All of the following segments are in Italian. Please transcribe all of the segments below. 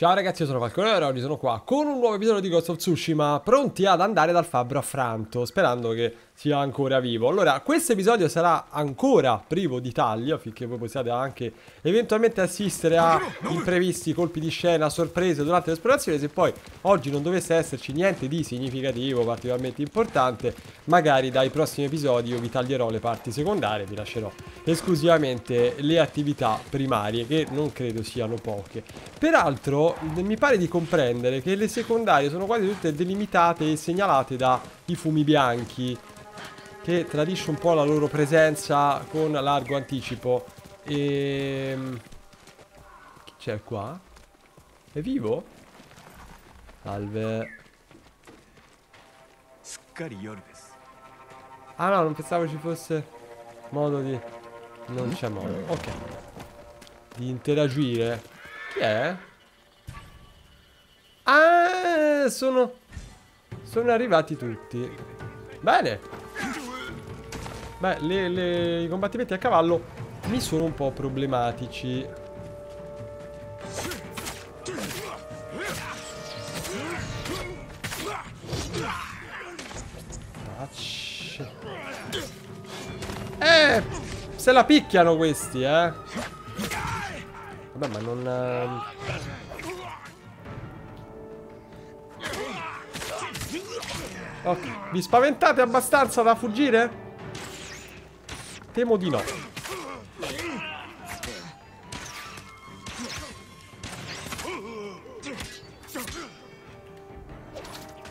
Ciao ragazzi, io sono Falcone e oggi sono qua con un nuovo episodio di Ghost of Tsushima, pronti ad andare dal fabbro a Franto, sperando che sia ancora vivo. Allora, questo episodio sarà ancora privo di tagli, affinché voi possiate anche eventualmente assistere a imprevisti, colpi di scena, sorprese durante l'esplorazione. Se poi oggi non dovesse esserci niente di significativo, particolarmente importante, magari dai prossimi episodi io vi taglierò le parti secondarie, vi lascerò esclusivamente le attività primarie, che non credo siano poche. Peraltro, mi pare di comprendere che le secondarie sono quasi tutte delimitate e segnalate dai fumi bianchi che tradisce un po' la loro presenza con largo anticipo. E... Chi c'è qua? È vivo? Salve. Ah no, non pensavo ci fosse modo di... Non c'è modo. Ok. Di interagire. Chi è? Ah, sono... Sono arrivati tutti. Bene. Beh, le, le, i combattimenti a cavallo mi sono un po' problematici. Eh, se la picchiano questi, eh. Vabbè, ma non... Uh... Ok, vi spaventate abbastanza da fuggire? Temo di no.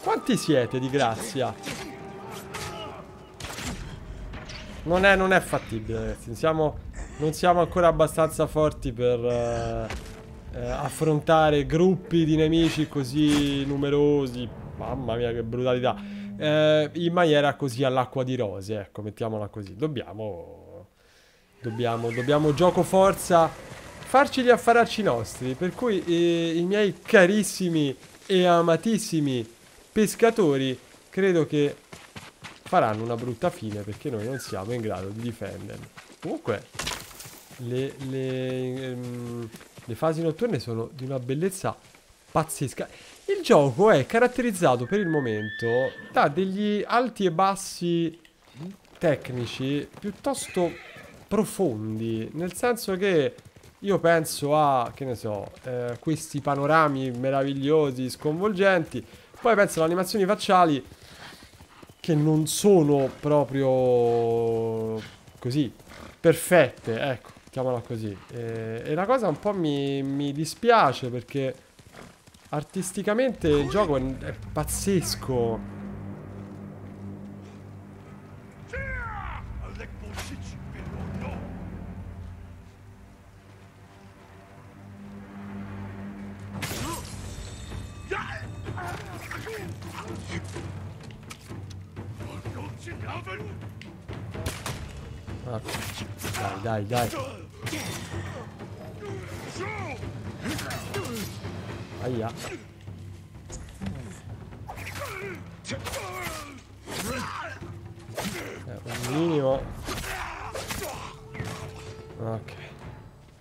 Quanti siete di grazia? Non è, non è fattibile ragazzi siamo, Non siamo ancora abbastanza forti per eh, eh, Affrontare gruppi di nemici così numerosi Mamma mia che brutalità eh, in maniera così all'acqua di rose, ecco, mettiamola così. Dobbiamo, dobbiamo, dobbiamo gioco forza farci gli affaracci nostri, per cui eh, i miei carissimi e amatissimi pescatori credo che faranno una brutta fine perché noi non siamo in grado di difenderli. Comunque, le, le, um, le fasi notturne sono di una bellezza pazzesca. Il gioco è caratterizzato per il momento da degli alti e bassi tecnici piuttosto profondi, nel senso che io penso a, che ne so, eh, questi panorami meravigliosi, sconvolgenti, poi penso alle animazioni facciali che non sono proprio così perfette, ecco, chiamala così. E, e la cosa un po' mi, mi dispiace perché Artisticamente il gioco è, è pazzesco. Dai, dai, dai. Aia. Eh, un minimo. Ok.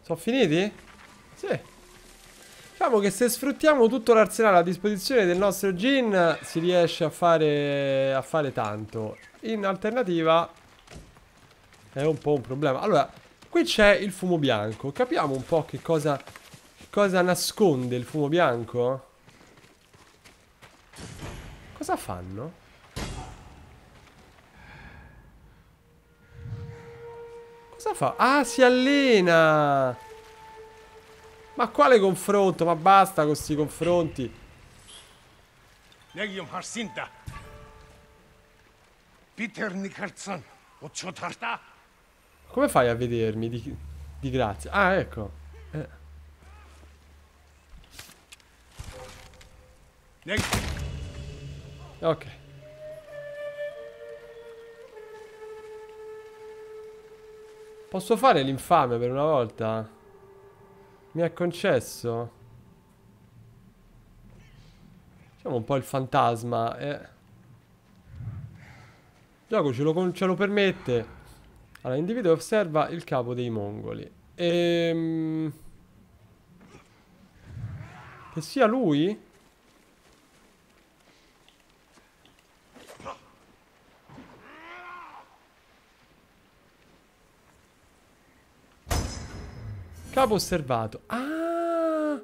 Sono finiti? Sì. Diciamo che se sfruttiamo tutto l'arsenale a disposizione del nostro Jin si riesce a fare, a fare tanto. In alternativa è un po' un problema. Allora, qui c'è il fumo bianco. Capiamo un po' che cosa Cosa nasconde il fumo bianco? Cosa fanno? Cosa fa? Ah, si allena! Ma quale confronto? Ma basta con questi confronti. Come fai a vedermi? Di, di grazia. Ah, ecco. Ok. Posso fare l'infame per una volta? Mi è concesso? Facciamo un po' il fantasma. Eh. Il gioco ce lo, ce lo permette. Allora, individuo osserva il capo dei mongoli. Ehm... Che sia lui? Capo osservato. Ah!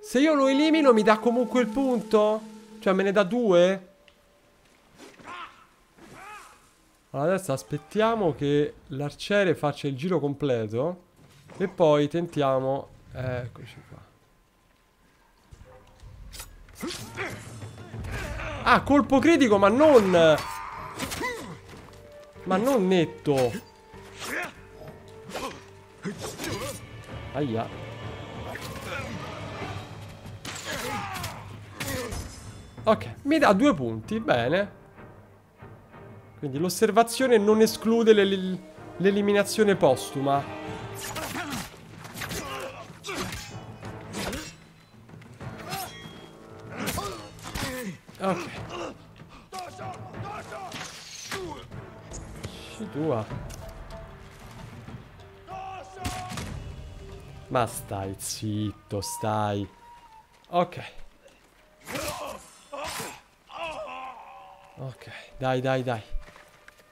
Se io lo elimino mi dà comunque il punto? Cioè me ne dà due? Allora adesso aspettiamo che l'arciere faccia il giro completo e poi tentiamo... Eccoci qua. Ah, colpo critico ma non... Ma non netto. Aia. Ok, mi dà due punti, bene. Quindi l'osservazione non esclude l'eliminazione postuma. Ok. Tua. Ma stai zitto, stai. Ok. Ok, dai, dai, dai.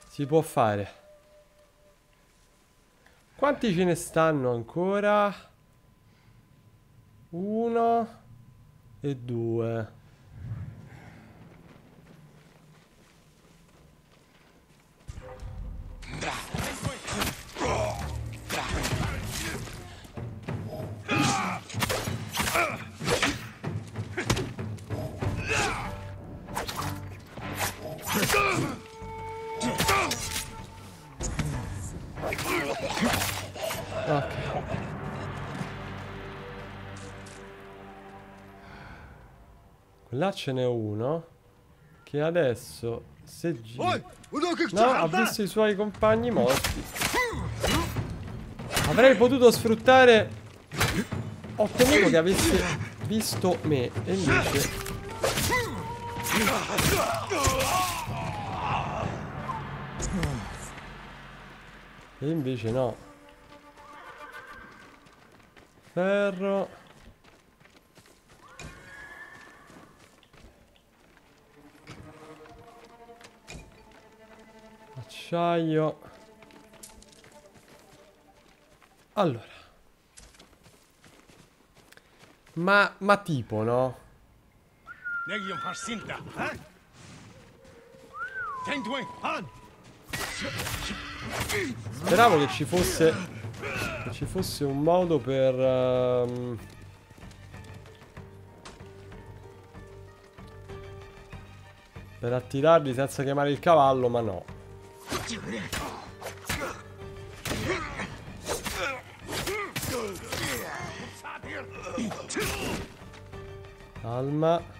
Si può fare. Quanti ce ne stanno ancora? Uno e due. Là ce n'è uno che adesso se gira... No, ha visto i suoi compagni morti. Avrei potuto sfruttare... Ho temuto che avesse visto me e invece... E invece no. Ferro... acciaio. Allora. Ma, ma tipo no? Speravo che ci fosse Che ci fosse un modo per um, Per attirarli senza chiamare il cavallo ma no Calma.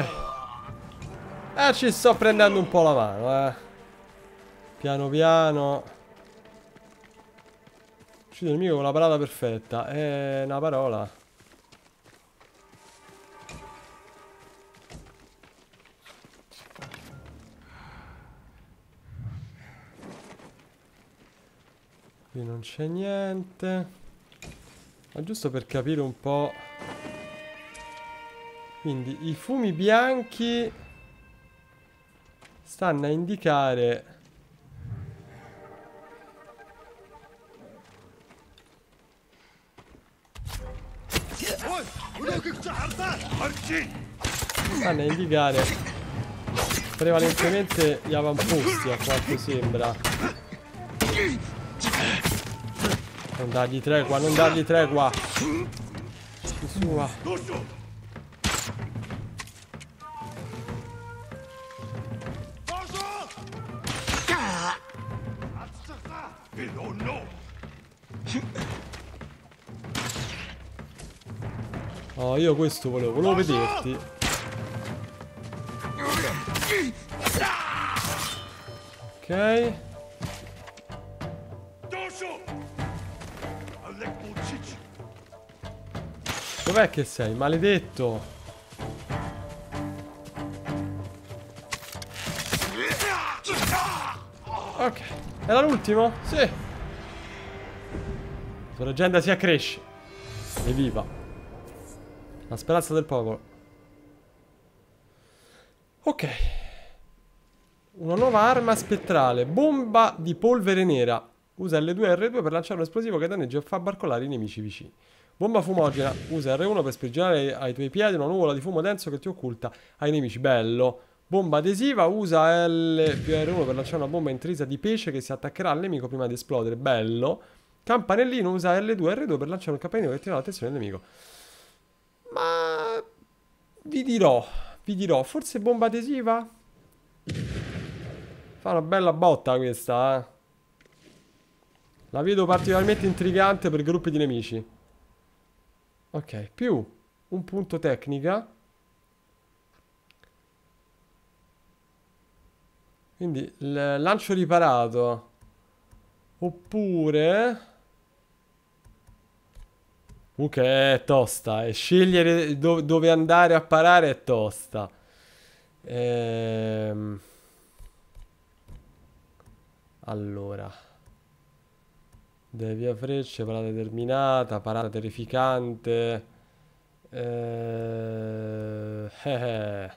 Eh, ci sto prendendo un po' la mano, eh. Piano piano. Uccidere il nemico con la parata perfetta. È una parola. Qui non c'è niente. Ma giusto per capire un po'... Quindi i fumi bianchi stanno a indicare stanno a indicare prevalentemente gli avamposti a quanto sembra. Non dargli tregua non dargli tregua. Sua Oh, io questo volevo, volevo vederti. Ok. Dov'è che sei, maledetto? Ok. Era l'ultimo? Sì. La sua leggenda si accresce. Evviva. La speranza del popolo. Ok. Una nuova arma spettrale. Bomba di polvere nera. Usa L2 e R2 per lanciare un esplosivo che danneggia e fa barcolare i nemici vicini. Bomba fumogena. Usa R1 per sprigionare ai tuoi piedi una nuvola di fumo denso che ti occulta ai nemici. Bello. Bomba adesiva. Usa L più R1 per lanciare una bomba intrisa di pesce che si attaccherà al nemico prima di esplodere. Bello. Campanellino. Usa L2 e R2 per lanciare un campanellino che tira l'attenzione del nemico. Ma... Vi dirò. Vi dirò. Forse bomba adesiva? Fa una bella botta questa, eh. La vedo particolarmente intrigante per gruppi di nemici. Ok, più un punto tecnica. Quindi lancio riparato. Oppure... Ok, è tosta. E scegliere do dove andare a parare è tosta. Ehm... Allora. Devia frecce, parata determinata, parata terrificante. Eh... eh.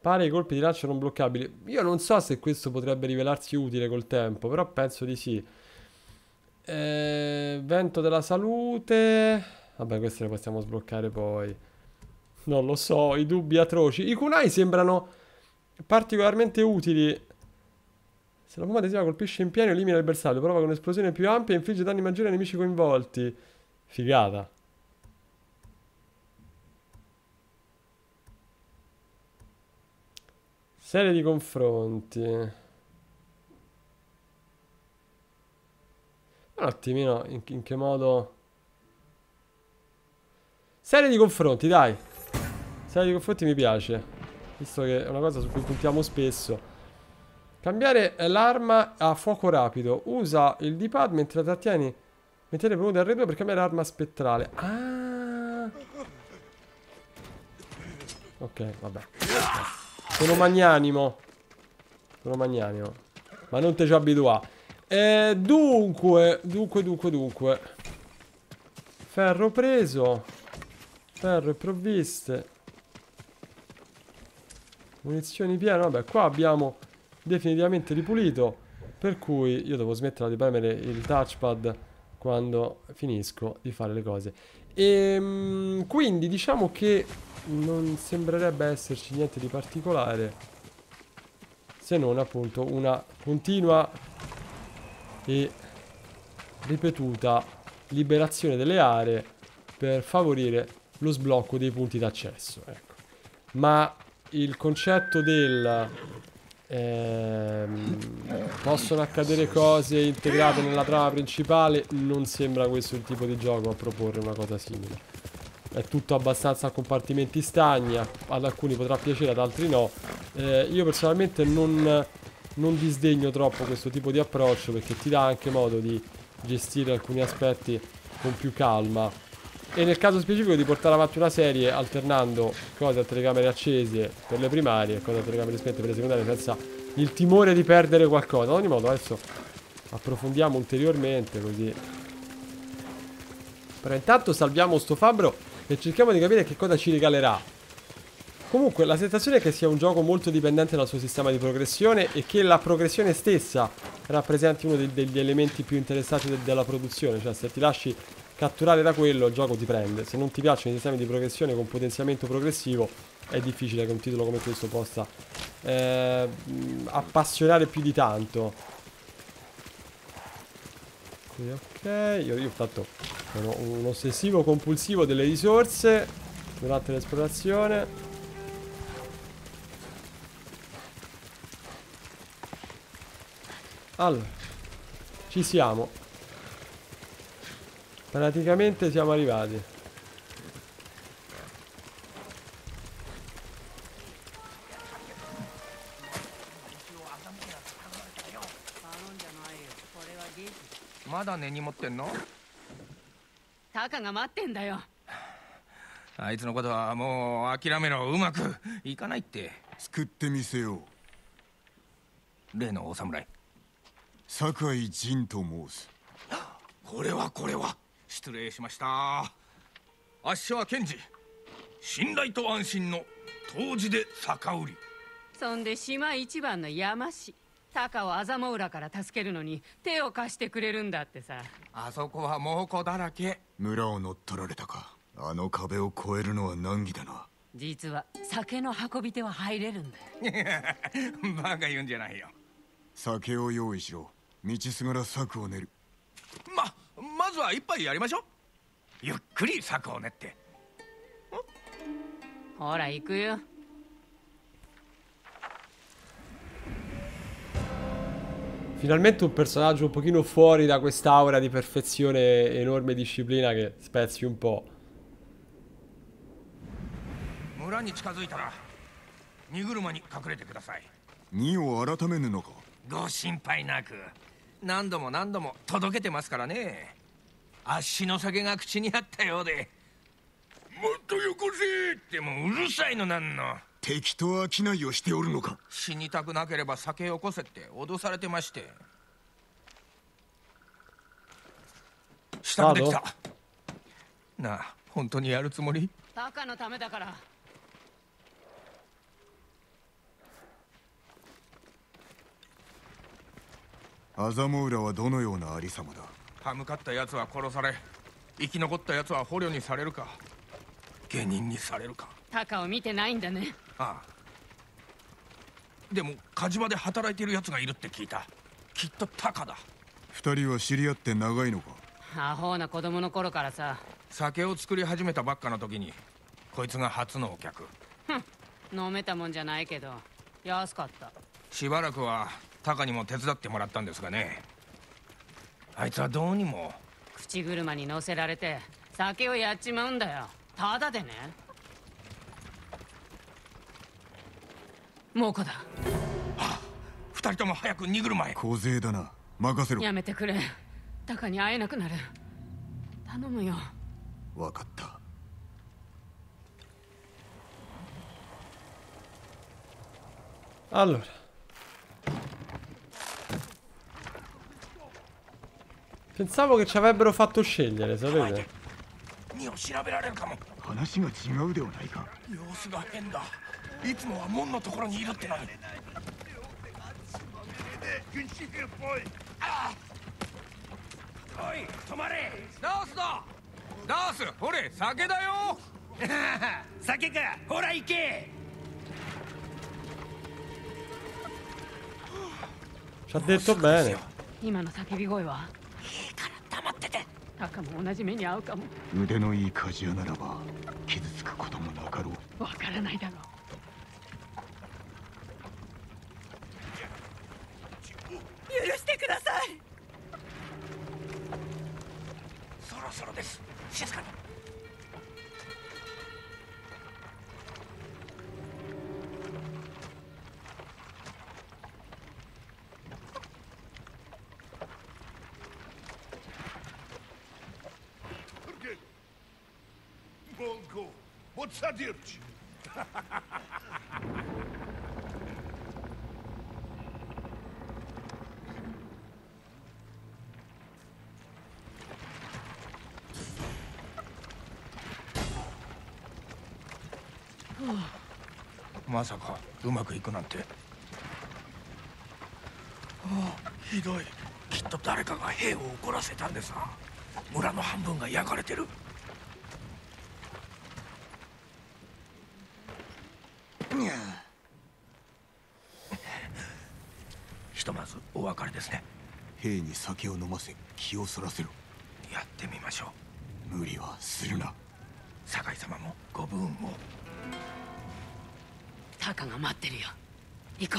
Pare i colpi di lancio non bloccabili. Io non so se questo potrebbe rivelarsi utile col tempo, però penso di sì. Eh, vento della salute. Vabbè, queste le possiamo sbloccare poi. Non lo so, i dubbi atroci. I kunai sembrano particolarmente utili. Se la bomba adesiva colpisce in pieno, elimina il bersaglio, prova con un'esplosione più ampia e infligge danni maggiori ai nemici coinvolti. Figata. Serie di confronti. Un attimino, in, in che modo... Serie di confronti, dai. Serie di confronti mi piace. Visto che è una cosa su cui puntiamo spesso. Cambiare l'arma a fuoco rapido. Usa il D-pad mentre la trattieni. Mettete premuto R2 per cambiare arma spettrale. Ah. Ok, vabbè. Sono magnanimo. Sono magnanimo. Ma non te ci abitua. Eh, dunque, dunque, dunque, dunque. Ferro preso. Ferro e provviste. Munizioni piene. Vabbè, qua abbiamo definitivamente ripulito. Per cui io devo smettere di premere il touchpad quando finisco di fare le cose. E ehm, quindi diciamo che non sembrerebbe esserci niente di particolare se non appunto una continua e ripetuta liberazione delle aree per favorire lo sblocco dei punti d'accesso ecco. ma il concetto del ehm, possono accadere cose integrate nella trama principale non sembra questo il tipo di gioco a proporre una cosa simile è tutto abbastanza a compartimenti stagni, ad alcuni potrà piacere, ad altri no. Eh, io personalmente non, non disdegno troppo questo tipo di approccio perché ti dà anche modo di gestire alcuni aspetti con più calma. E nel caso specifico di portare avanti una serie alternando cose a telecamere accese per le primarie e cose a telecamere spente per le secondarie senza il timore di perdere qualcosa. Ad ogni modo adesso approfondiamo ulteriormente così. Però intanto salviamo sto fabbro e cerchiamo di capire che cosa ci regalerà. Comunque la sensazione è che sia un gioco molto dipendente dal suo sistema di progressione e che la progressione stessa rappresenti uno dei, degli elementi più interessanti de della produzione, cioè se ti lasci catturare da quello il gioco ti prende, se non ti piacciono i sistemi di progressione con potenziamento progressivo è difficile che un titolo come questo possa eh, appassionare più di tanto. Ok, io, io ho fatto un ossessivo compulsivo delle risorse durante l'esplorazione. Allora, ci siamo. Praticamente siamo arrivati. Ma da 根に持ってんのタカが待ってんだよあいつのことはもう諦めろうまくいかないって作ってみせよう例のお侍酒井仁と申す。これはこれは。失礼しました。あっしは検事。信頼と安心の当時で酒売り。そんで島一番の山師。タカを麻モ浦から助けるのに手を貸してくれるんだってさ。あそこは猛虎だらけ。村を乗っ取られたか。あの壁を越えるのは難儀だな。実は酒の運び手は入れるんだ。よ バカ言うんじゃないよ。酒を用意しろ道すがら策を練るままずは一杯やりましょうゆっくり策を練ってほら行くよ Finalmente un personaggio un pochino fuori da quest'aura di perfezione e enorme disciplina che spezzi un po'. 村に近づいたら荷車に隠れてください荷を改めぬのかご心配なく何度も何度も届けてますからね。あっしの酒が口にあったようで。もっとよこせってもううるさいのなんの。敵と商いをしておるのか。死にたくなければ酒よこせって脅されてまして。支度できた。なあ本当にやるつもり？タカのためだから麻モ浦はどのようなありさまだ？歯向かった奴は殺され生き残った奴は捕虜にされるか下人にされるか。タカを見てないんだね。ああ。でも火事場で働いている奴がいるって聞いた。きっとタカだ。二人は知り合って長いのか？アホな子供の頃からさ。酒を作り始めたばっかの時にこいつが初のお客。飲めたもんじゃないけど。安かった。しばらくはタカにも手伝ってもらったんですがね。あいつはどうにも。口車に乗せられて酒をやっちまうんだよ。ただでね。猛虎だ。二人とも早く荷車へ。小勢だな。任せろ。やめてくれ。タカに会えなくなる。頼むよ。分かった。Allora. Pensavo che ci avrebbero fatto scegliere, sapete? 荷を調べられるかも話が違うではないか様子が変だいつもは門のところにいるってのにおい止まれダースだダースほれ酒だよ酒かほら行け Ci ha detto bene. 今の叫び声は黙って てタカも同じ目に遭うかも。腕のいい鍛冶屋ならば傷つくこともなかろう。わからないだろう。許してください。そろそろです。静かにまさかうまくいくなんて。ああひどい。きっと誰かが兵を怒らせたんでさ村の半分が焼かれてる。ひとまずお別れですね。兵に酒を飲ませ気をそらせろ。やってみましょう。無理はするな。酒井様もご武運をタカが待ってるよ。行こ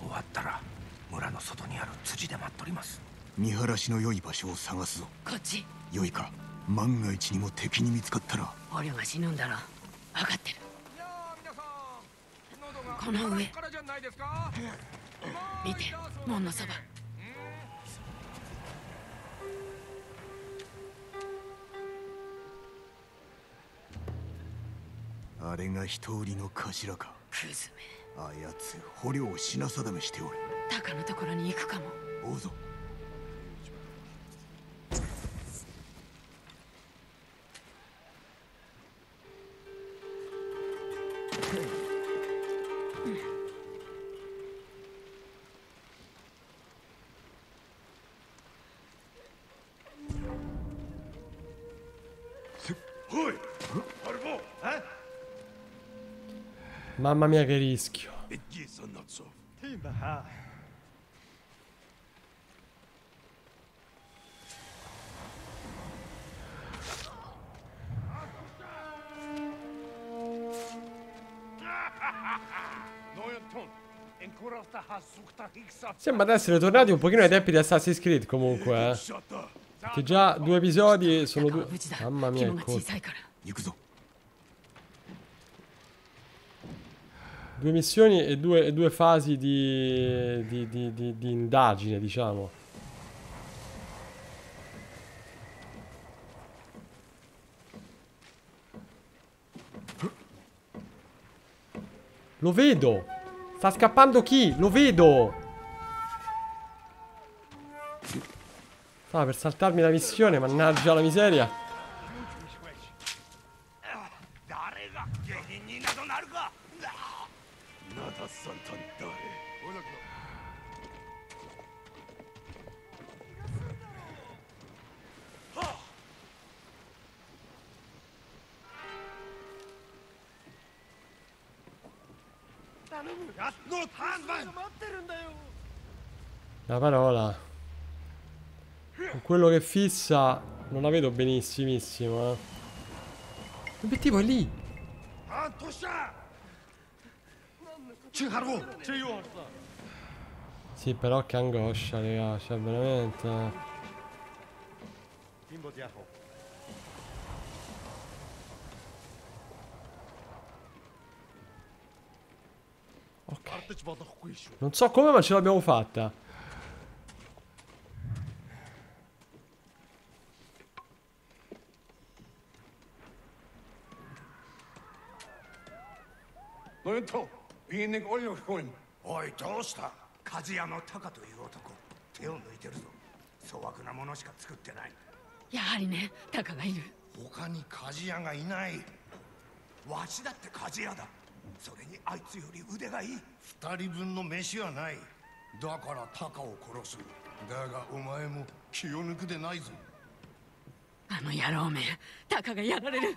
終わったら村の外にある辻で待っとります。見晴らしの良い場所を探すぞ。うこっち。良いか。万が一にも敵に見つかったら。捕虜が死ぬんだろ。分かってる。この上。見て門のそばあれが人売りの頭か。クズめ。あやつ捕虜を品定めしておる。タカのところに行くかも。追う Mamma mia che rischio. Ah. Sembra di essere tornati un pochino ai tempi di Assassin's Creed comunque eh. Che già due episodi sono due Mamma mia che colpo. Due missioni e due, e due fasi di, di, di, di- indagine, diciamo. Lo vedo! Sta scappando chi? Lo vedo! Stava per saltarmi la missione, mannaggia la miseria. La parola. Con quello che fissa non la vedo benissimissimo, eh. L'obiettivo è lì. Sì, però che angoscia, raga. Cioè, veramente... Eh. Okay. Non so come ma ce l'abbiamo fatta おいどうした？鍛冶屋のタカという男。手を抜いてるぞ。粗悪なものしか作ってない。やはりねタカがいる。他に鍛冶屋がいない。わしだって鍛冶屋だ。それにあいつより腕がいい。二人分の飯はない。だからタカを殺す。だがお前も気を抜くでないぞ。あの野郎めタカがやられる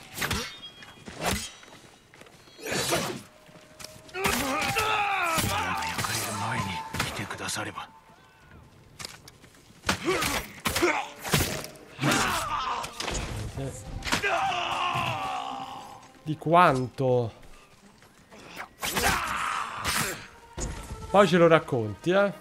されば Di quanto? Poi ce lo racconti, eh.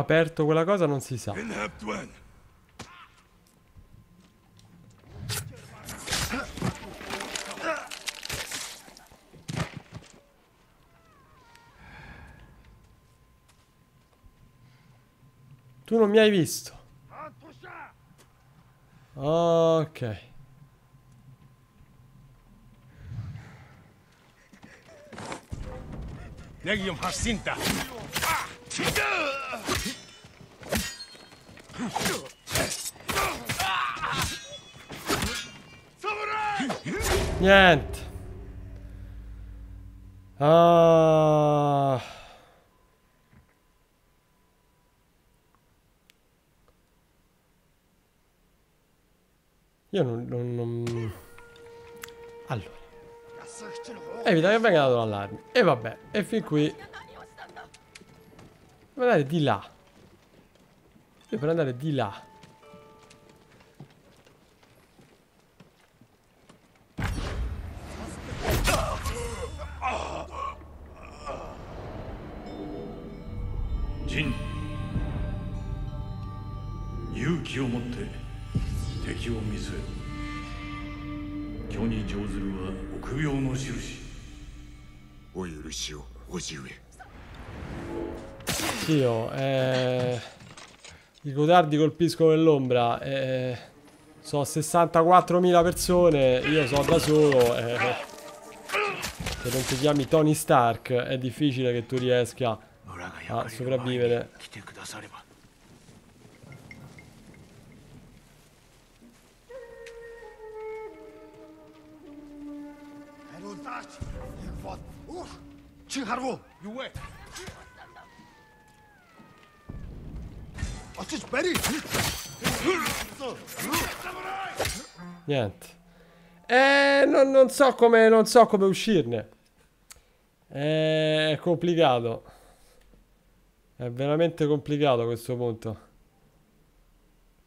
aperto quella cosa non si sa. Tu non mi hai visto. Ok. نجم حسنتا Niente. Ah. Io non... non, non... Allora. Evita che venga dato l'allarme. E vabbè, e fin qui Devo andare di là. Io per andare di là. Jin 勇気を持って敵を見据えろ巨に上ずるは臆病の印お許しを叔父上 Oddio, eh, i codardi colpiscono nell'ombra. Eh, so 64.000 persone, io so da solo. Eh, se non ti chiami Tony Stark è difficile che tu riesca a sopravvivere. Haru, you wait. Is Betty? Niente. Eh, non, non so come, non so come uscirne. È complicato. È veramente complicato questo punto.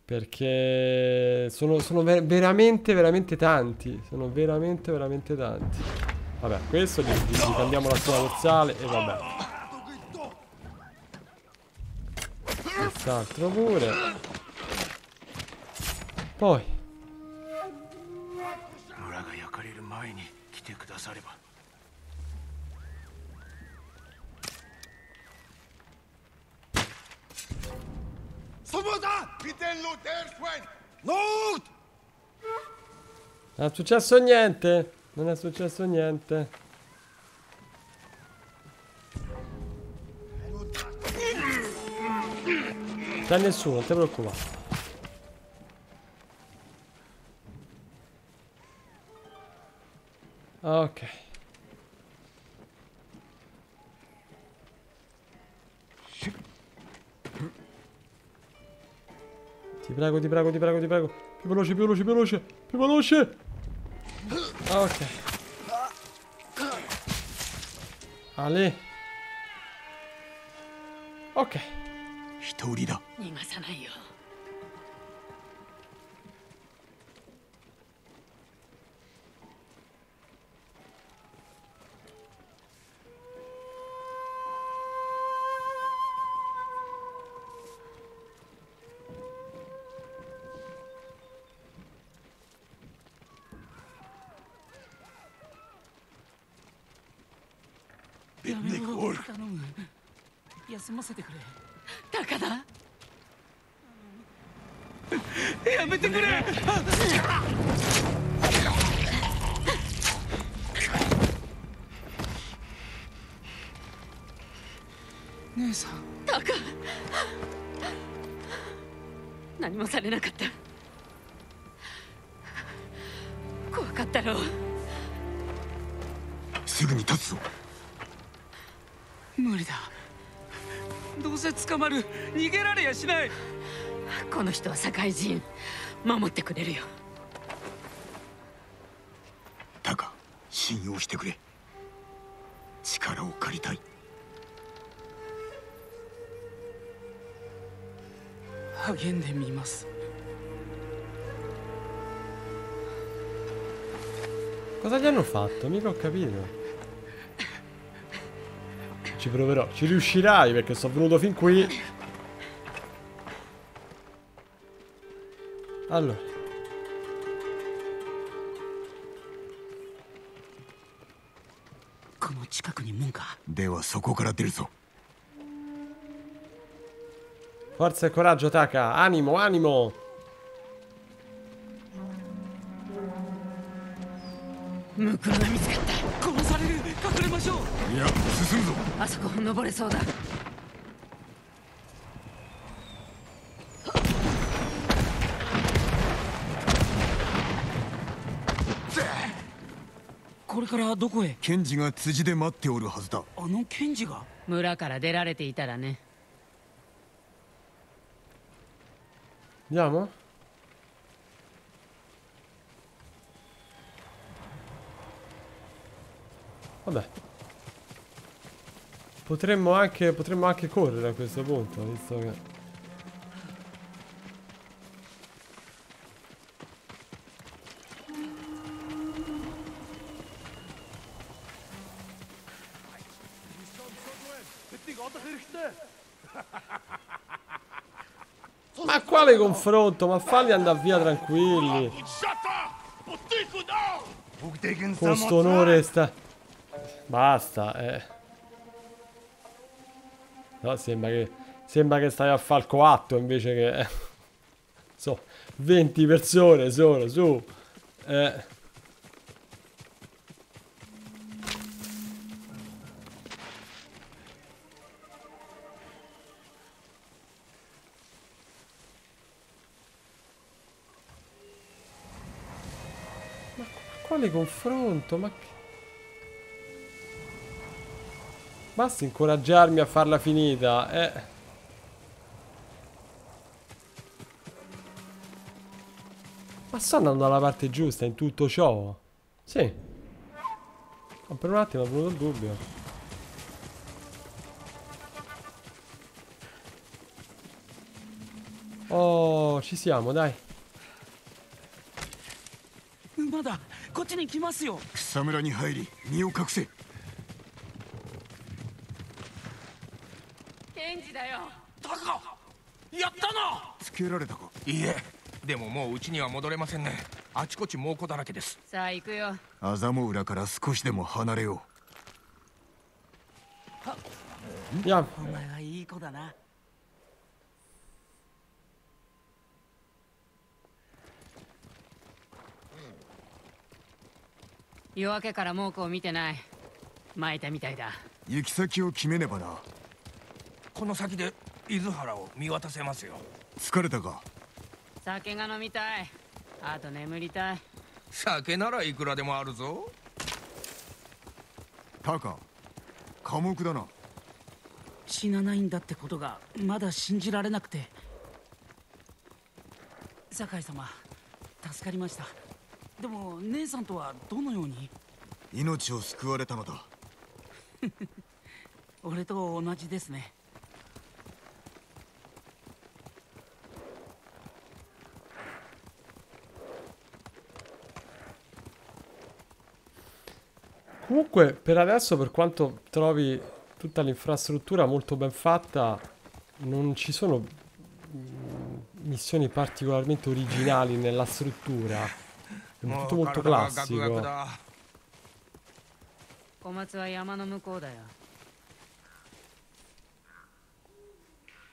Perché sono, sono ver- veramente, veramente tanti. Sono veramente, veramente tanti. Vabbè, questo gli, gli, cambiamo la spina dorsale e vabbè. Vitello Derswen! No! Non è successo niente. Non è successo niente. C'è nessuno, non ti preoccupare. Ok. Ti prego, ti prego, ti prego, ti prego. Più veloce, più veloce, più veloce. Più veloce. Ok. Ale. Ok. 一人だ。逃がさないよ。休ませてくれ逃げられやしないこの人は社会人守ってくれるよタカ信用してくれ力を借りたい励んでみます Cosa gli hanno fatto? Mica ho capito. Ci proverò. Ci riuscirai perché sono venuto fin qui. Allora. この近くに門かではそこから出るぞ Forza e coraggio, Taka. Animo, animo. ムクロが見つかっ殺される からどこへ検事が辻で待っておるはずだあの検事が村から出られていたらね Andiamo? Vabbè. Potremmo anche, potremmo anche correre a questo punto, visto che... Quale confronto? Ma falli andare via tranquilli. Con sto onore sta... Basta, eh. No, sembra che... Sembra che stai a fare il coatto invece che... eh. So, 20 persone sono, su. Eh... Quale confronto? Ma che... Basta incoraggiarmi a farla finita, eh. Ma sto andando dalla parte giusta in tutto ciò? Sì. Ma per un attimo ho avuto il dubbio. Oh, ci siamo, dai. まだこっちに来ますよ。草むらに入り身を隠せ。検事だよ。タカやったな！つけられたか？いいえ。でももう家には戻れませんね。あちこち猛虎だらけです。さあ行くよ。アザモ裏から少しでも離れよ Andiamo. お前はいい子だな夜明けから猛虎を見てない。巻いたみたいだ。う行き先を決めねばな。この先で伊豆原を見渡せますよ。疲れたか？酒が飲みたい。あと眠りたい。酒ならいくらでもあるぞ。タカ寡黙だな。死なないんだってことがまだ信じられなくて。酒井様助かりましたでも姉さんとはどのように命を救われたのだ俺と同じですね Comunque, per adesso, per quanto trovi tutta l'infrastruttura molto ben fatta, non ci sono mm, missioni particolarmente originali nella struttura. È tutto molto 体がガクガク classico. だ小松は山の向こうだよ。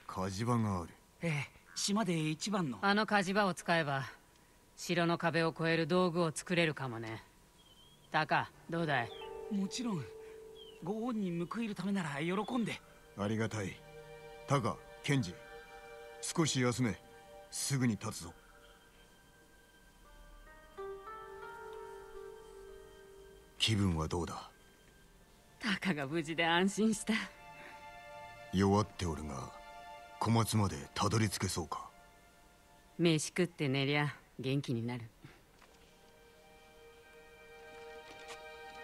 火事場がある。ええ島で一番の。あの火事場を使えば城の壁を越える道具を作れるかもね。タカどうだい？もちろん。ご恩に報いるためなら喜んで。ありがたい。タカケンジ少し休め。すぐに立つぞ気分はどうだ？タカが無事で安心した。弱っておるが小松までたどり着けそうか？飯食って寝りゃ元気になる。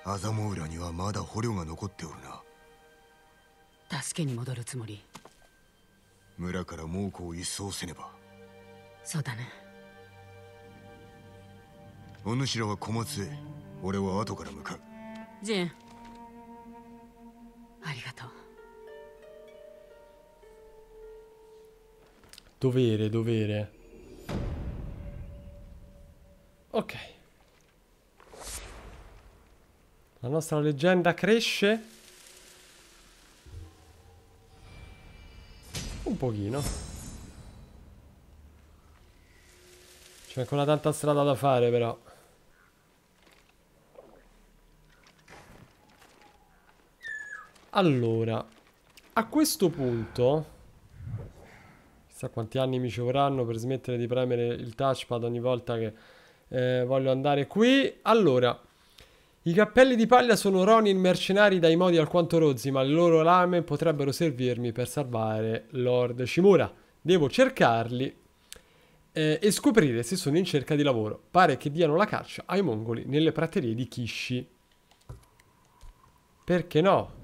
アザモ浦にはまだ捕虜が残っておるな。助けに戻るつもり。村から猛虎を一掃せねば。そうだねお主らは小松へ俺は後から向かうジンありがとう Dovere, dovere. Ok. La nostra leggenda cresce. Un pochino. C'è ancora tanta strada da fare però. Allora, a questo punto... Chissà quanti anni mi ci vorranno per smettere di premere il touchpad ogni volta che eh, voglio andare qui. Allora, I cappelli di paglia sono Ronin mercenari dai modi alquanto rozzi, ma le loro lame potrebbero servirmi per salvare Lord Shimura. Devo cercarli eh, e scoprire se sono in cerca di lavoro. Pare che diano la caccia ai mongoli nelle praterie di Kishi. Perché no?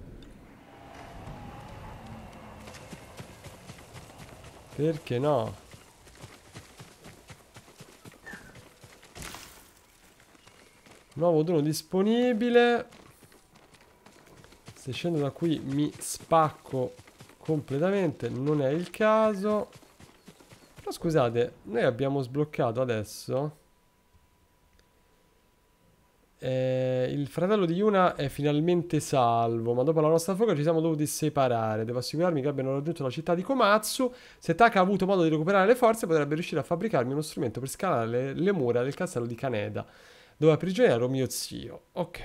Perché no? Nuovo dono disponibile. Se scendo da qui mi spacco completamente. Non è il caso. Però scusate, noi abbiamo sbloccato adesso. Eh, il fratello di Yuna è finalmente salvo, ma dopo la nostra fuga ci siamo dovuti separare. Devo assicurarmi che abbiano raggiunto la città di Komatsu. Se Taka ha avuto modo di recuperare le forze, potrebbe riuscire a fabbricarmi uno strumento per scalare le, le mura del castello di Kaneda, dove prigioniero mio zio. Ok.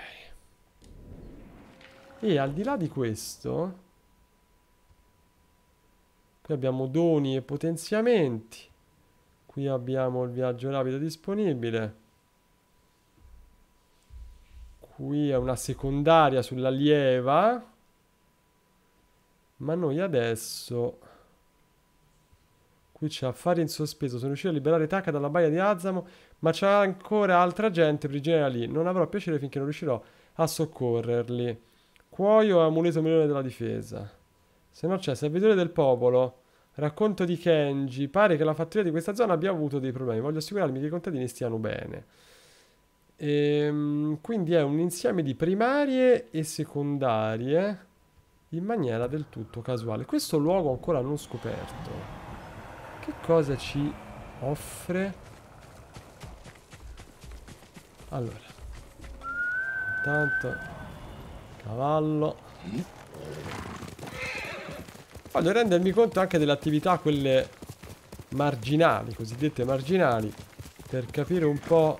E al di là di questo, qui abbiamo doni e potenziamenti. Qui abbiamo il viaggio rapido disponibile. Qui è una secondaria sull'allieva. Ma noi adesso... Qui c'è affari in sospeso. Sono riuscito a liberare Taka dalla baia di Azamo, ma c'è ancora altra gente prigioniera lì. Non avrò piacere finché non riuscirò a soccorrerli. Cuoio e amuleto milione della difesa. Se no c'è servitore del popolo. Racconto di Kenji. Pare che la fattoria di questa zona abbia avuto dei problemi. Voglio assicurarmi che i contadini stiano bene. Ehm, quindi è un insieme di primarie e secondarie in maniera del tutto casuale. Questo luogo ancora non scoperto. Che cosa ci offre? Allora. Intanto cavallo. Voglio rendermi conto anche delle attività quelle marginali, cosiddette marginali, per capire un po'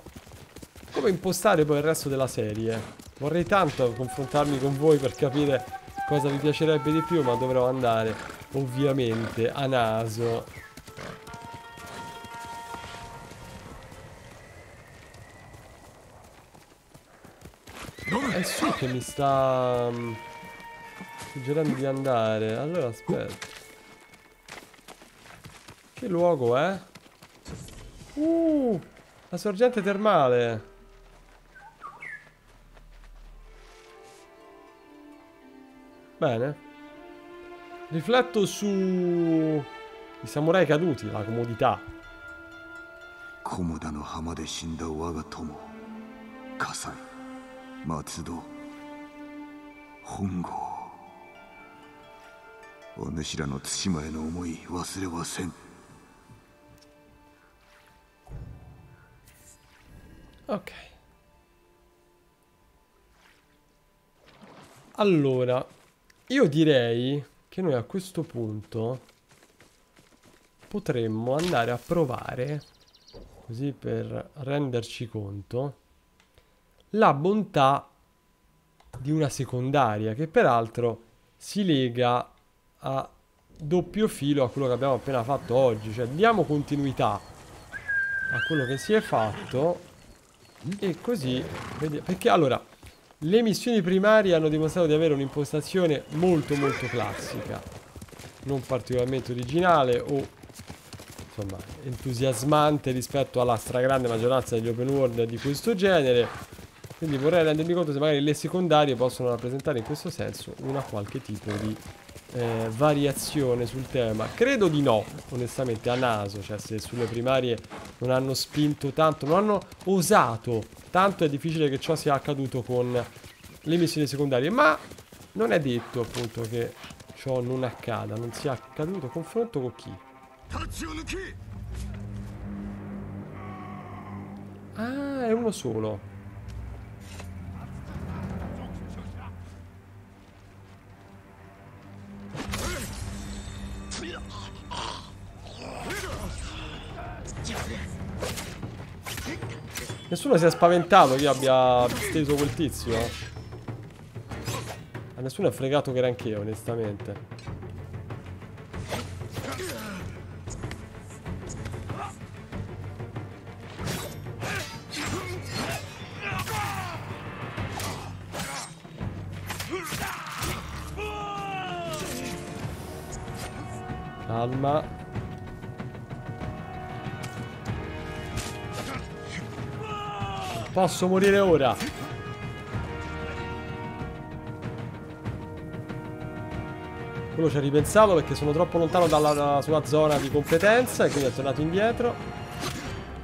come impostare poi il resto della serie. Vorrei tanto confrontarmi con voi per capire cosa vi piacerebbe di più, ma dovrò andare ovviamente a naso. È su che mi sta mm, suggerendo di andare. Allora aspetta. Che luogo è? Uh, la sorgente termale. Bene. Rifletto su i samurai caduti, la comodità. コモダの浜で死んだ我が友葛西松戸本郷お主らの対馬への思い忘れはせん Ok. Allora, io direi che noi a questo punto potremmo andare a provare, così per renderci conto, la bontà di una secondaria che peraltro si lega a doppio filo a quello che abbiamo appena fatto oggi, cioè diamo continuità a quello che si è fatto e così vediamo. Perché allora le missioni primarie hanno dimostrato di avere un'impostazione molto molto classica, non particolarmente originale o insomma entusiasmante rispetto alla stragrande maggioranza degli open world di questo genere. Quindi vorrei rendermi conto se magari le secondarie possono rappresentare in questo senso una qualche tipo di eh, variazione sul tema. Credo di no, onestamente, a naso, cioè se sulle primarie non hanno spinto tanto, non hanno osato tanto, è difficile che ciò sia accaduto con le missioni secondarie, ma non è detto appunto che ciò non accada, non sia accaduto. Confronto con chi? Ah, è uno solo. Nessuno si è spaventato che io abbia steso quel tizio? A nessuno è fregato che era anch'io, onestamente. Calma. Posso morire ora. Quello ci ha ripensato perché sono troppo lontano dalla, sua zona di competenza e quindi è tornato indietro.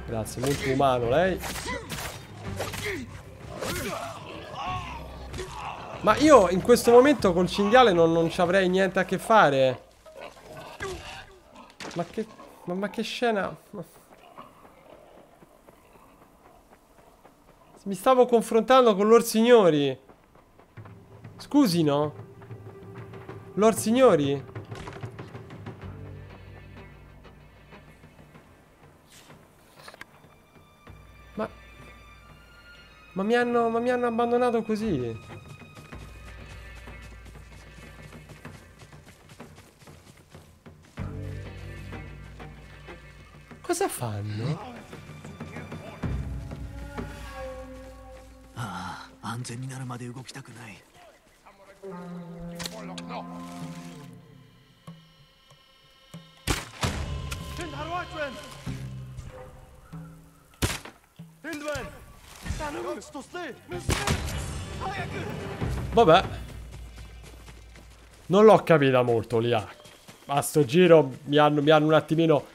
Grazie, molto umano lei. Ma io in questo momento col cinghiale non, non ci avrei niente a che fare. Ma che... Ma, ma che scena... Mi stavo confrontando con Lord Signori. Scusi, no? Lord Signori? Ma... Ma mi hanno... Ma mi hanno abbandonato così. Cosa fanno? 安全になるまで動きたくない Vabbè. Non l'ho capita molto lì. ah. A sto giro mi hanno, mi hanno un attimino...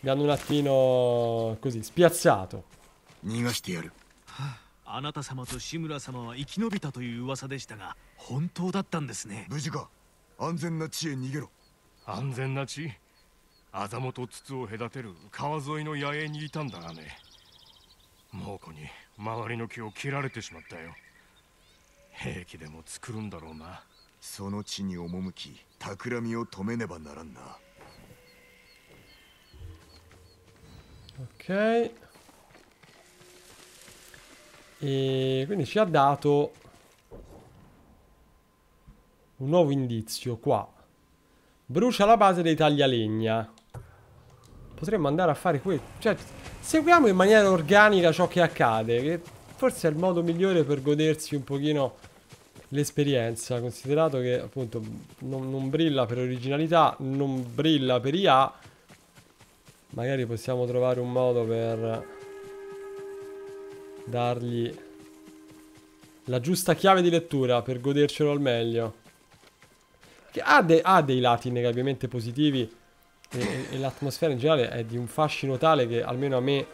Mi hanno un attimino... Così, spiazzato. 逃がしてやる あなた様と志村様は生き延びたという噂でしたが本当だったんですね。無事か。安全な地へ逃げろ。安全な地あざもと筒を隔てる川沿いの野営にいたんだがね。猛虎に周りの木を切られてしまったよ。兵器でも作るんだろうな。その地に赴き企みを止めねばならんな。Ok. E quindi ci ha dato un nuovo indizio qua. Brucia la base dei taglialegna. Potremmo andare a fare questo. Cioè, seguiamo in maniera organica ciò che accade. Che forse è il modo migliore per godersi un pochino l'esperienza. Considerato che appunto non, non brilla per originalità, non brilla per IA. Magari possiamo trovare un modo per dargli la giusta chiave di lettura per godercelo al meglio. Che ha, de- ha dei lati innegabilmente positivi e, e- e l'atmosfera in generale è di un fascino tale che almeno a me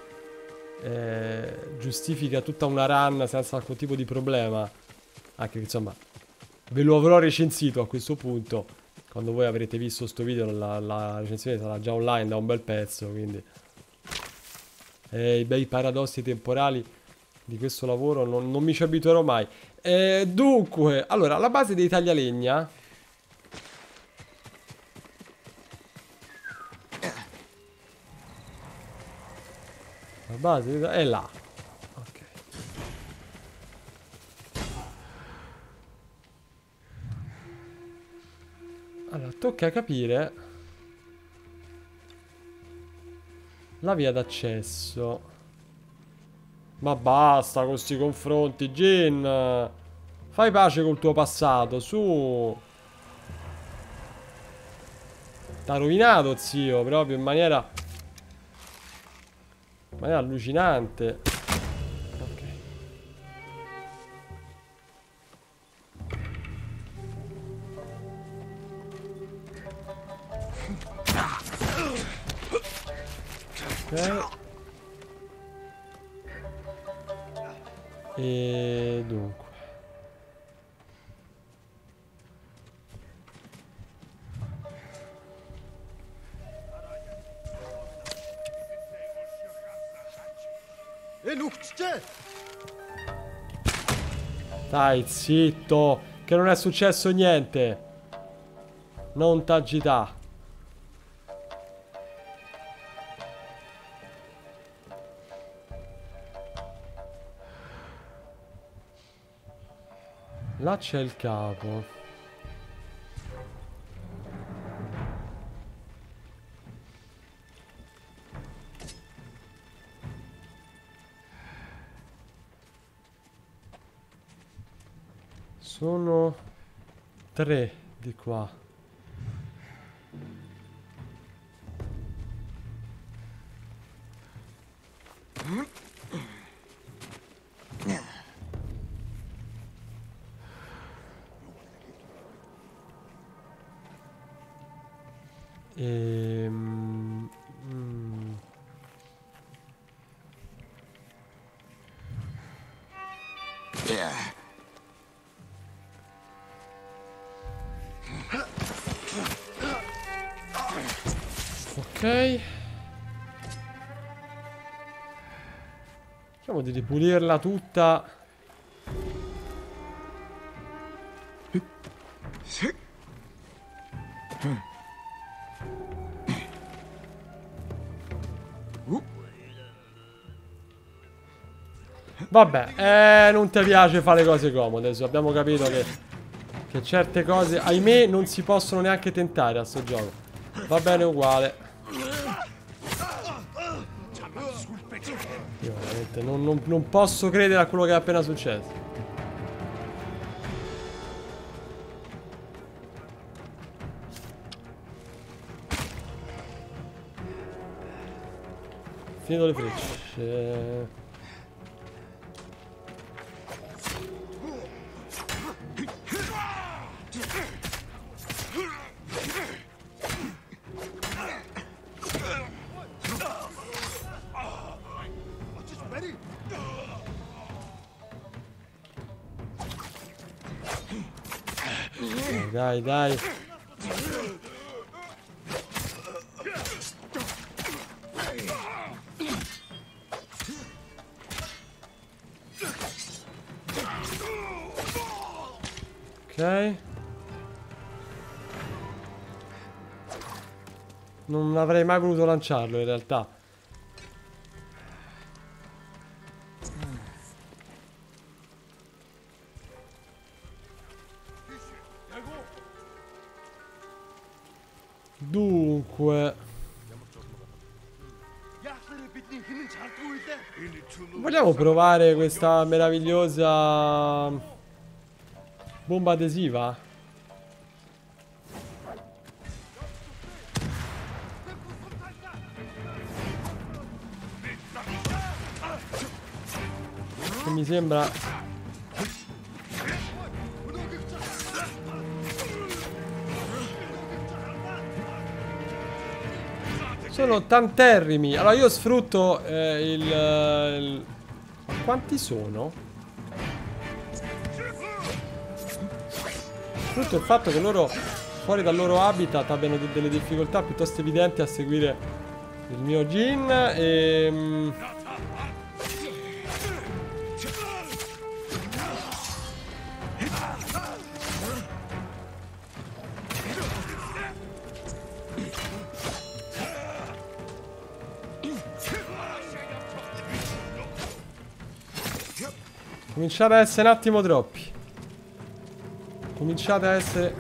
eh, giustifica tutta una run senza alcun tipo di problema. Anche che insomma ve lo avrò recensito a questo punto. Quando voi avrete visto sto video la, la recensione sarà già online da un bel pezzo, quindi... E i bei paradossi temporali di questo lavoro non, non mi ci abituerò mai. Eh, dunque, allora, la base dei taglialegna... La base è là. Ok. Allora, tocca capire la via d'accesso. Ma basta con questi confronti, Gin. Fai pace col tuo passato, su. T'ha rovinato, zio, proprio in maniera... In maniera allucinante. Ok. Ok. E dunque. Dai, zitto, che non è successo niente. Non t'agità. Là c'è il capo. Sono tre di qua. Di ripulirla tutta. Vabbè, eh, non ti piace fare le cose comode. Adesso abbiamo capito che, che certe cose, ahimè, non si possono neanche tentare a sto gioco. Va bene uguale. Veramente non, non- non posso credere a quello che è appena successo. Finito le frecce. Dai, dai. Ok. Non avrei mai voluto lanciarlo in realtà. Vogliamo provare questa meravigliosa bomba adesiva? Che mi sembra Sono tanterrimi. Allora io sfrutto eh, il, eh, il- quanti sono? Sfrutto il fatto che loro fuori dal loro habitat abbiano de- delle difficoltà piuttosto evidenti a seguire il mio Jin e... Cominciate a essere un attimo troppi. Cominciate a essere...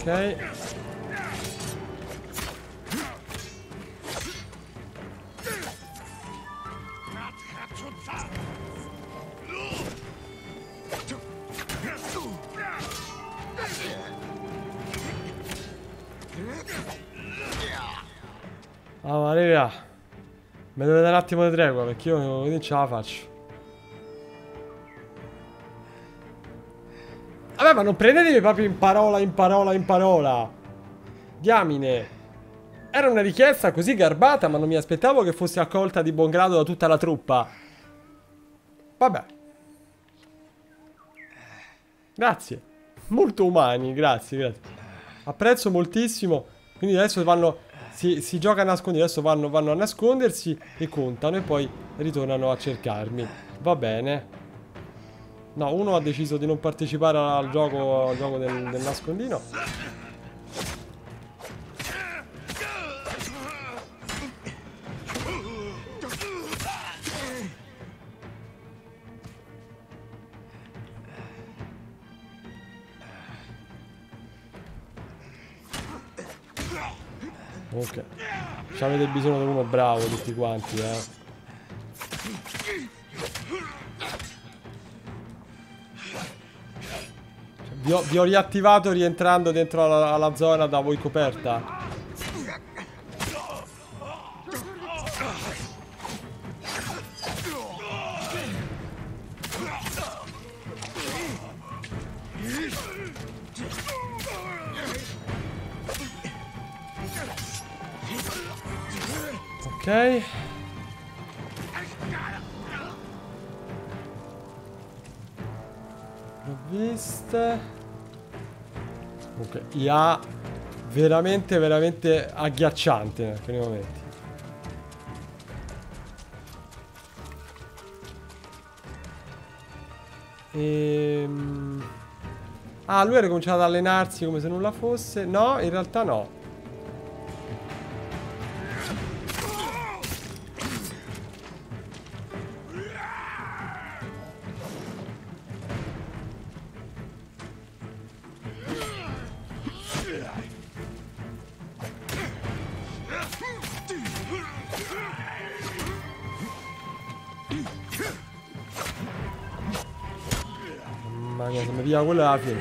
Ok. Mi dovete dare un attimo di tregua perché io non ce la faccio. Vabbè, ma non prendetevi proprio in parola, in parola, in parola. Diamine. Era una richiesta così garbata, ma non mi aspettavo che fosse accolta di buon grado da tutta la truppa. Vabbè. Grazie. Molto umani, grazie, grazie. Apprezzo moltissimo. Quindi adesso vanno. Si, si gioca a nascondere. Adesso vanno, vanno a nascondersi e contano. E poi ritornano a cercarmi. Va bene. No, uno ha deciso di non partecipare al gioco, al gioco del, del nascondino. Ok. Ci avete bisogno di uno bravo tutti quanti, eh. Vi ho, vi ho riattivato rientrando dentro la, la zona da voi coperta. IA veramente, veramente agghiacciante in alcuni momenti. Ehm... Ah, lui era cominciato ad allenarsi come se nulla fosse. No, in realtà no. È la fine.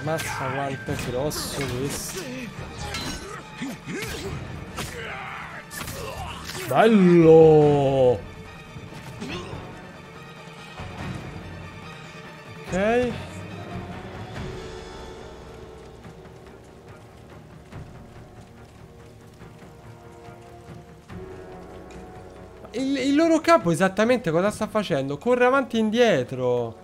Ammazza quanto è grosso questo. Bello! Il, il loro capo esattamente cosa sta facendo? Corre avanti e indietro.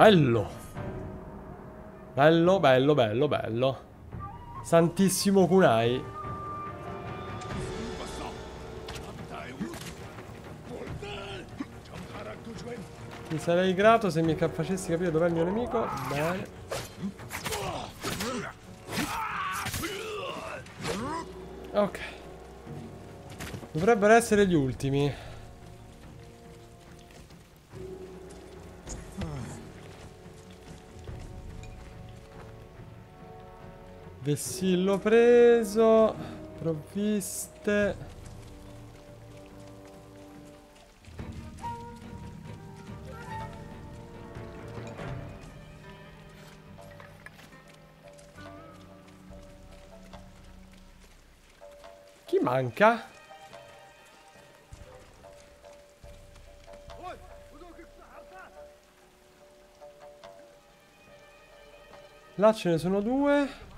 Bello. Bello, bello, bello, bello. Santissimo Kunai. Ti sarei grato se mi facessi capire dov'è il mio nemico. Bene. Ok. Dovrebbero essere gli ultimi. Vessillo preso. Provviste. Chi manca? Là ce ne sono due.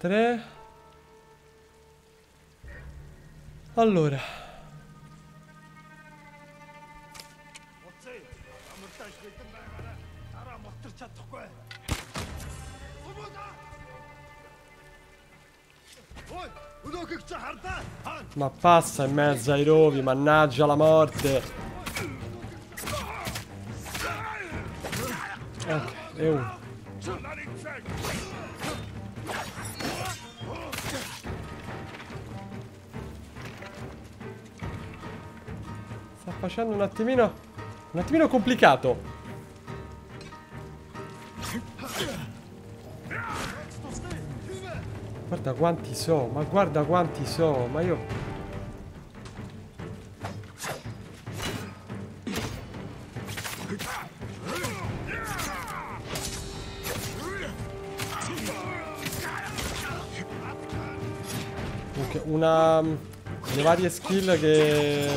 3 Allora. Ma passa in mezzo ai rovi, mannaggia la morte. Ok, e uno. Facendo un attimino... Un attimino complicato. Guarda quanti so, ma guarda quanti so, ma io... Una... Le varie skill che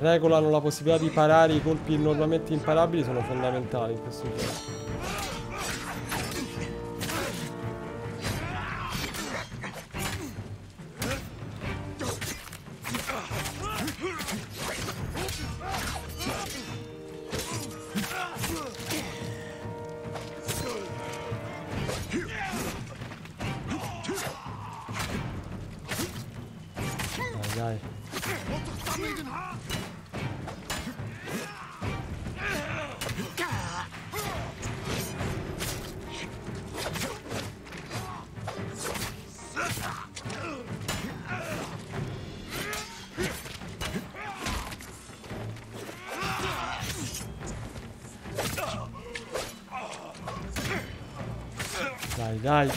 regolano la possibilità di parare i colpi normalmente imparabili sono fondamentali in questo gioco.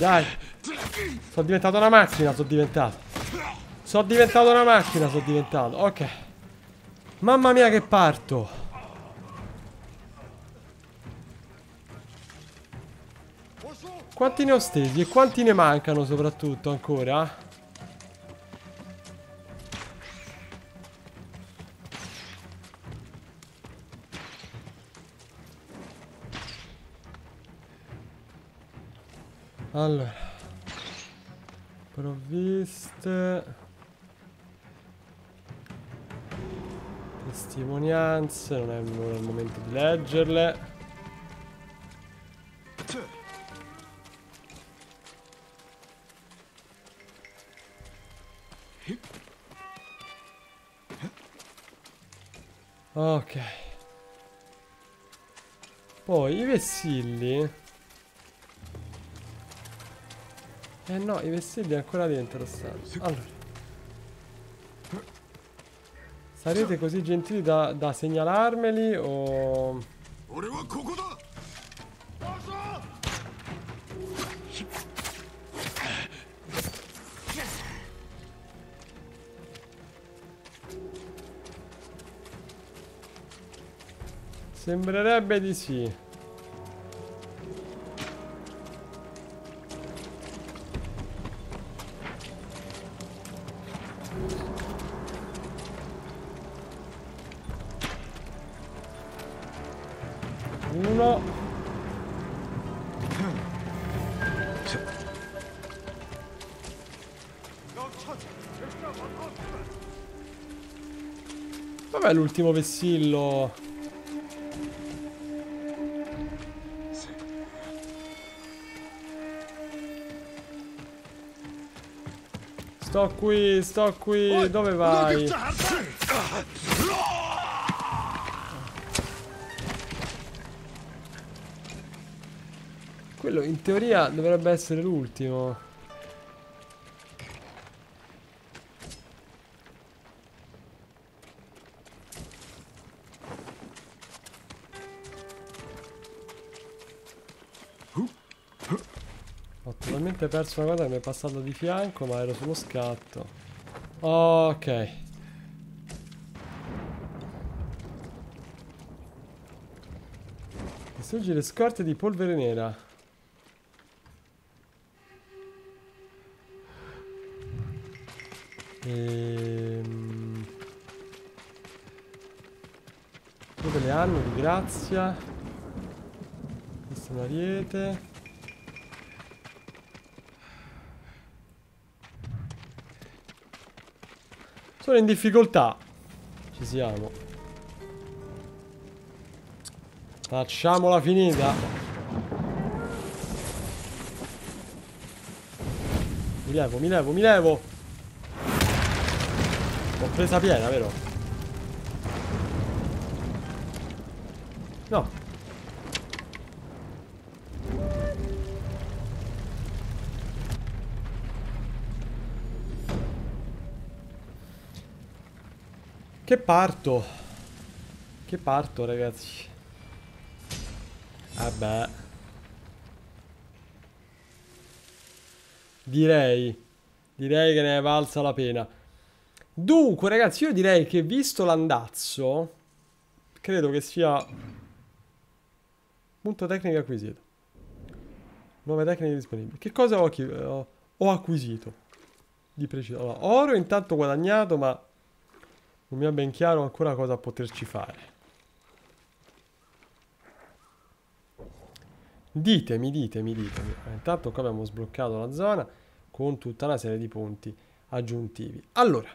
Dai. Sono diventato una macchina, sono diventato. Sono diventato una macchina, sono diventato. Ok. Mamma mia che parto. Quanti ne ho stesi e quanti ne mancano soprattutto ancora? Allora. Provviste. Testimonianze Non è il momento di leggerle. Ok. Poi i vessilli Eh no, i vessilli ancora dentro stanno. Allora. Sarete così gentili da, da segnalarmeli o... Sembrerebbe di sì. L'ultimo vessillo. Sto qui, sto qui, dove vai? Quello in teoria dovrebbe essere l'ultimo. Ho perso una cosa che mi è passata di fianco, ma ero sullo scatto. Ok. Distruggi le scorte di polvere nera. Ehm... Dove le hanno di grazia? Questa è un ariete. Sono in difficoltà. Ci siamo. Facciamola finita. Mi levo, mi levo, mi levo. L'ho presa piena, vero? No. Che parto. Che parto, ragazzi. Vabbè. Direi. Direi che ne è valsa la pena. Dunque, ragazzi, io direi che visto l'andazzo, credo che sia... Punto tecnico acquisito. Nuove tecniche disponibili. Che cosa ho, ho, ho acquisito? Di preciso. Allora, oro intanto guadagnato, ma non mi è ben chiaro ancora cosa poterci fare. Ditemi, ditemi, ditemi. Intanto qua abbiamo sbloccato la zona con tutta una serie di punti aggiuntivi. Allora,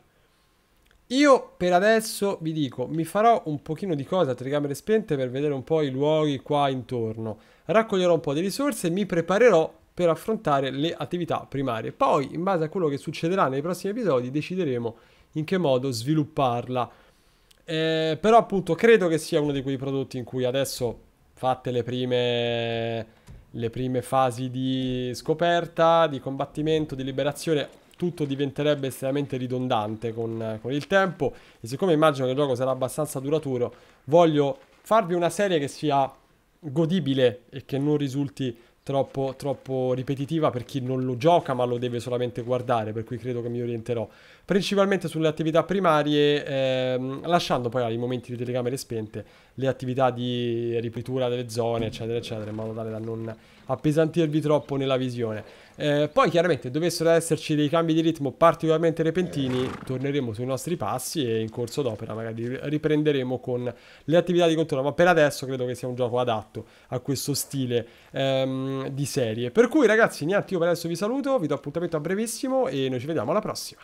io per adesso vi dico, mi farò un pochino di cose a telecamere spente per vedere un po' i luoghi qua intorno. Raccoglierò un po' di risorse e mi preparerò per affrontare le attività primarie. Poi, in base a quello che succederà nei prossimi episodi, decideremo in che modo svilupparla. Eh, però appunto credo che sia uno di quei prodotti in cui adesso fatte le prime, le prime fasi di scoperta, di combattimento, di liberazione, tutto diventerebbe estremamente ridondante con, con il tempo e siccome immagino che il gioco sarà abbastanza duraturo, voglio farvi una serie che sia godibile e che non risulti troppo, troppo ripetitiva per chi non lo gioca ma lo deve solamente guardare, per cui credo che mi orienterò principalmente sulle attività primarie, ehm, lasciando poi ai momenti di telecamere spente le attività di ripitura delle zone, eccetera, eccetera, in modo tale da non appesantirvi troppo nella visione. Eh, poi chiaramente dovessero esserci dei cambi di ritmo particolarmente repentini, torneremo sui nostri passi e in corso d'opera magari riprenderemo con le attività di controllo, ma per adesso credo che sia un gioco adatto a questo stile ehm, di serie. Per cui ragazzi, niente, io per adesso vi saluto, vi do appuntamento a brevissimo e noi ci vediamo alla prossima.